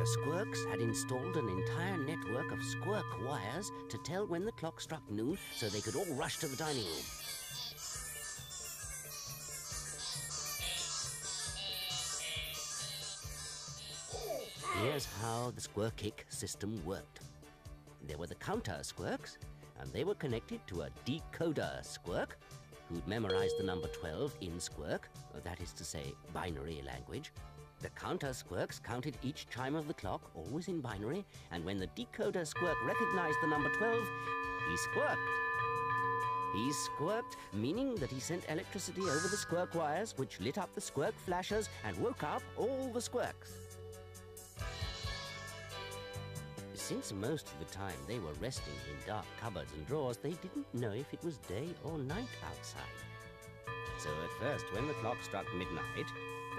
The Squirks had installed an entire network of squirk wires to tell when the clock struck noon so they could all rush to the dining room. Here's how the Squirkick system worked. There were the counter squirks, and they were connected to a decoder squirk who'd memorized the number 12 in squirk, that is to say, binary language. The counter squirks counted each chime of the clock, always in binary, and when the decoder squirk recognized the number 12, he squirked. He squirked, meaning that he sent electricity over the squirk wires, which lit up the squirk flashers and woke up all the squirks. Since most of the time they were resting in dark cupboards and drawers, they didn't know if it was day or night outside. So at first, when the clock struck midnight,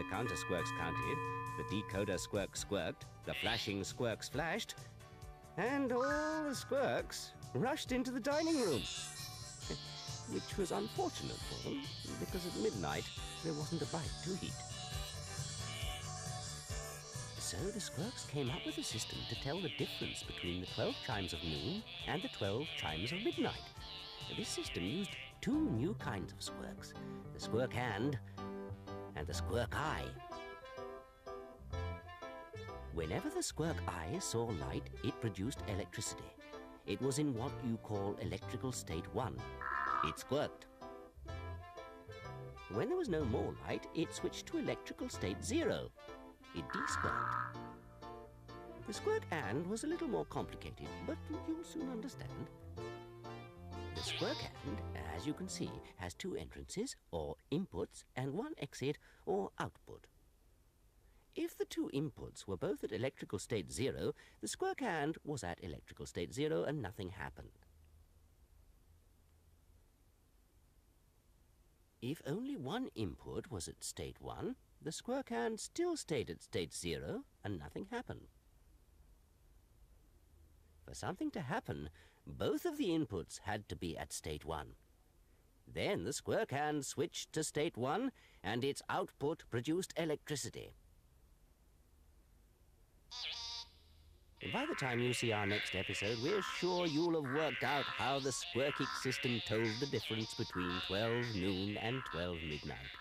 the counter squirks counted, the decoder squirk squirked, the flashing squirks flashed, and all the squirks rushed into the dining room. Which was unfortunate for them, because at midnight there wasn't a bite to eat. So the Squirks came up with a system to tell the difference between the 12 chimes of noon and the 12 chimes of midnight. This system used two new kinds of squirks, the squirk and and the squirk eye. Whenever the squirk eye saw light, it produced electricity. It was in what you call electrical state 1. It squirked. When there was no more light, it switched to electrical state 0 it desquirked. The squirk and was a little more complicated, but you'll soon understand. The squirk and, as you can see, has two entrances, or inputs, and one exit, or output. If the two inputs were both at electrical state zero, the squirk and was at electrical state zero and nothing happened. If only one input was at state one, the squirk and still stayed at state zero and nothing happened. For something to happen, both of the inputs had to be at state one. Then the squirk and switched to state one and its output produced electricity. By the time you see our next episode, we're sure you'll have worked out how the Squirkick system told the difference between 12 noon and 12 midnight.